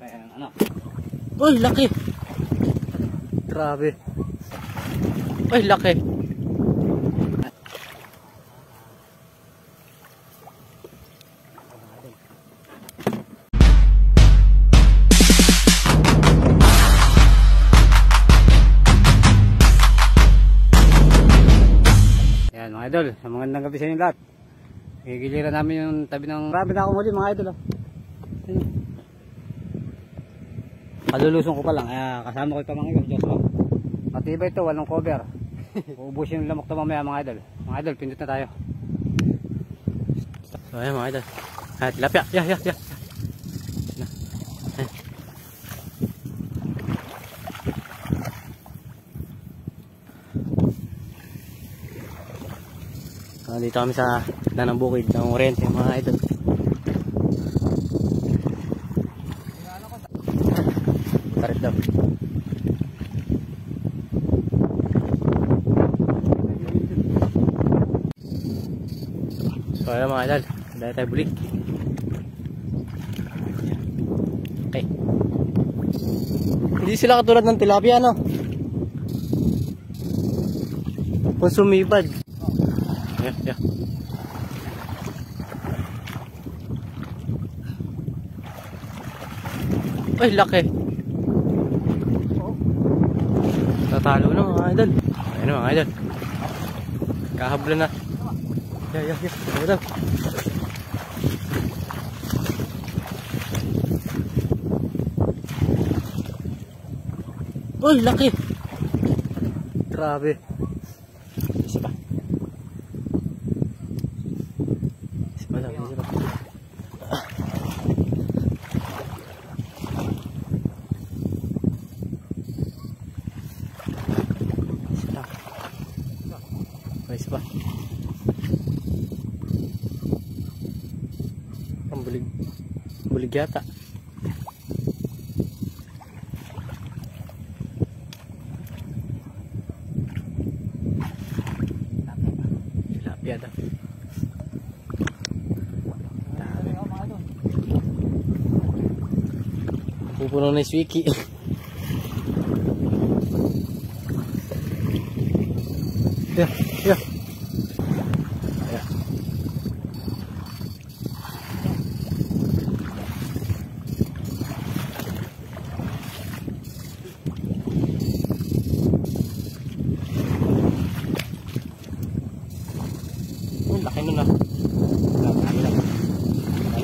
Kaya ano. Uy, laki. Grabe. Uy, laki. Yan mga idol, magandang gabi sa inyo lahat. Gigiliran namin yung tabi ng marami na ako muli mga idol. Oh. Kalulusong ko pa lang, kaya kasama ko yung pamangkin ko, Joshua. Matibay ito, walang cover. Uubusin yung lamok to mamaya mga idol. Mga idol, pindot na tayo. So, ayan mga idol. Ah, tilapia. Yeah, yeah, yeah. Eh. So, dito kami sa ng bukid ng Oriente mga idol. Daw. So ayan mga idol, dahil tayo bulik. Okay. Hindi sila katulad ng tilapia, no? Kung sumipad. Yeah, yeah. Ay, laki. Tatalo na mga idol. Ayun na mga idol. Kahabla na. Yeah, yeah, yeah. Ano daw? Uy, laki! Grabe. Isa pa. Isa pa lang, isa pa. Isa pa. Oh, isa pa. Ang bulig. Bulig yata. Tilapia daw. Dami. Pupuno na yung swiki. yeah, yeah. Yeah. Ang laki nun ah. Dali na.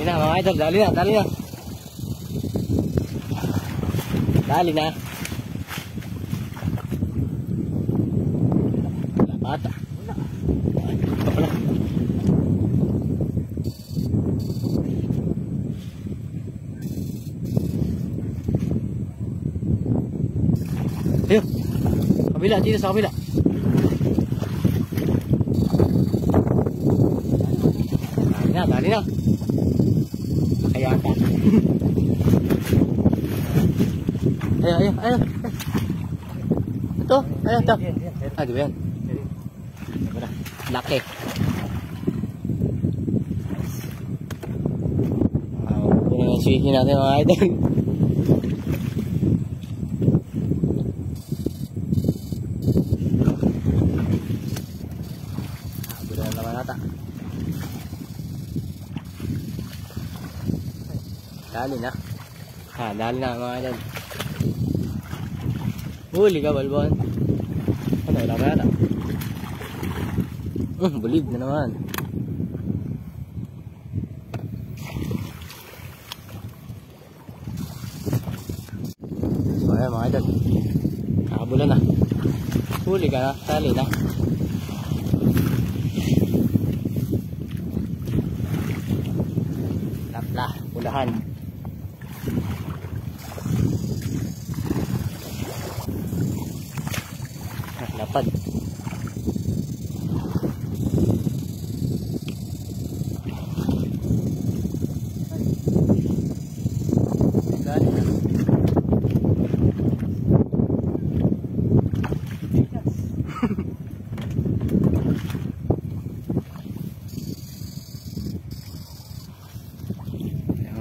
Dali na mga idol, dali na, dali na. Dali na. Wala pa ata. Ay, ito pala. Ayun. Kabila, dito sa kabila. Na, dali na. Kaya ka. Ayan, ayan, ayan. Ito, ayan, ito. Ah, di ba yan? Laki. Wow, yun ang swiki natin mga idol. Ah, Bulan na naman ata. Dali na. Ha, dali na mga idol. Huli ka, balbon. Ano, wala pa yata. Hmm, bulig na naman. So, ayan mga idol. Nakabulan na. Huli ka na, tali na. Lapla, pulahan. Lapad.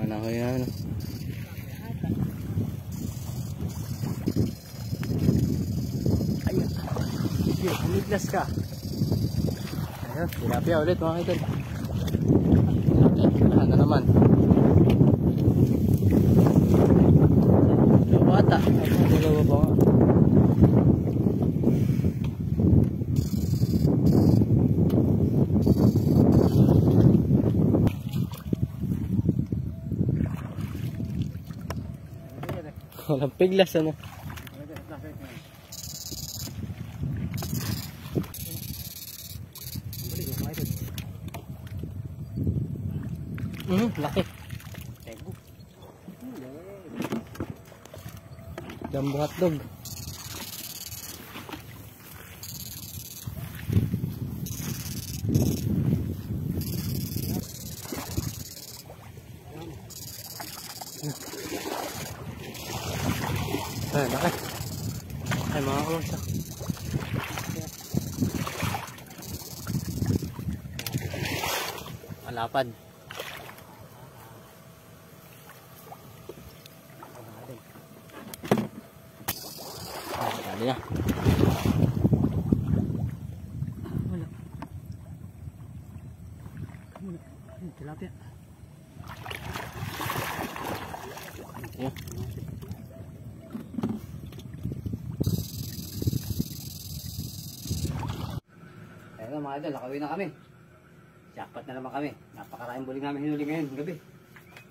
Ayan, ako yan. Biglas ka. Ayun, tilapia ulit mga idol. Tilapia, wala na naman. Dalawa ata. Ay, Dalawa ba? Walang piglas ano. Hmm, laki. Jumbo hotdog. Ay, laki. Ay, mga kamagsa. Malapad. Dali na. Tilapia. Ayan. Ayun na mga idol, nakauwi na kami. Jackpot na naman kami. Napakaraming buling namin hinuli ngayon, gabi.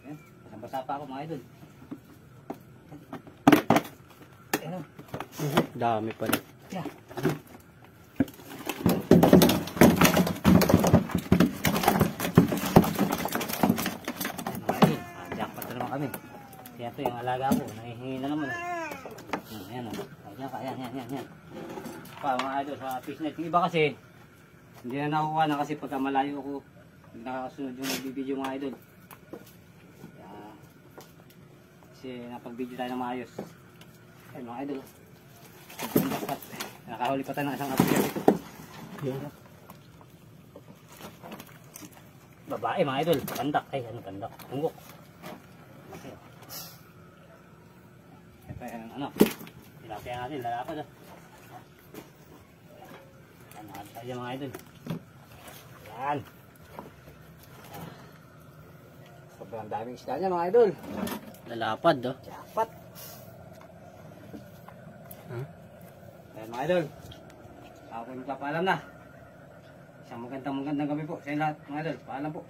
Ayan, basang-basa pa ako mga idol. Ayun, Dami pala. yeah. Ah, na kami. Kaya ito yung alaga ko, nahihingi na naman. oh. Ayan, ayan, oh. Ayan, ayan, ayan, ayan, ayan. Pa mga idol, sa fish net. Yung iba kasi, hindi na nakukuha na kasi pagka malayo hindi nakakasunod yung nagbibideo mga idol. Kaya, kasi napag-video tayo ng maayos. Ayun mga idol. Nakahuli pa tayo ng isang ito. Ayan. Babae mga idol. Pandak. Ay ano pandak. Tunggok. Ito yung ano. Tilapia natin. Lalapad ah. Yan. Nakakita tayo mga idol. Yan. Sobrang daming isda niya mga idol. Lalapad, oh. Jackpot. Huh? Ayan mga idol. Ako po magpapaalam na. Isang magandang magandang gabi po sa lahat mga idol. Paalam po.